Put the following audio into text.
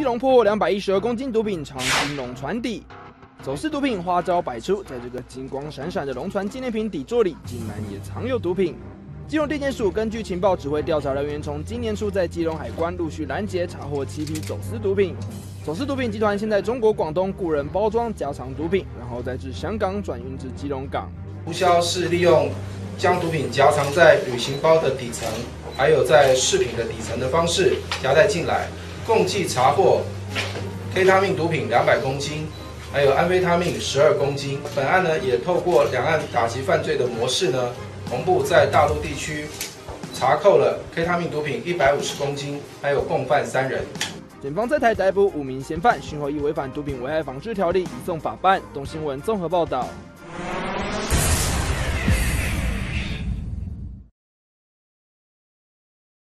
基隆破获两百一十二公斤毒品，长金龙船底。走私毒品花招百出，在这个金光闪闪的龙船纪念品底座里，竟然也藏有毒品。基隆电检署根据情报，指挥调查人员从今年初在基隆海关陆续拦截查获七批走私毒品。走私毒品集团现在中国广东雇人包装加藏毒品，然后再至香港转运至基隆港。毒枭是利用将毒品夹藏在旅行包的底层，还有在饰品的底层的方式夹带进来，共计查获 K 他命毒品两百公斤，还有安非他命十二公斤。本案呢，也透过两岸打击犯罪的模式呢。同步在大陆地区查扣了 K 他命毒品一百五十公斤，还有共犯三人。警方在台逮捕五名嫌犯，讯后亦违反毒品危害防治条例，移送法办。东新闻综合报道。